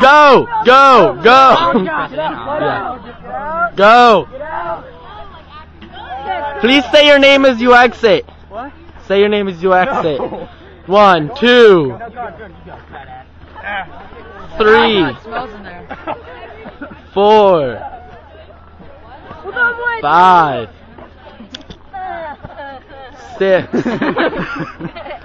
Go! Go! Go! Go! Please say your name as you exit. What? Say your name as you exit. No. One, two, three, four, five, six.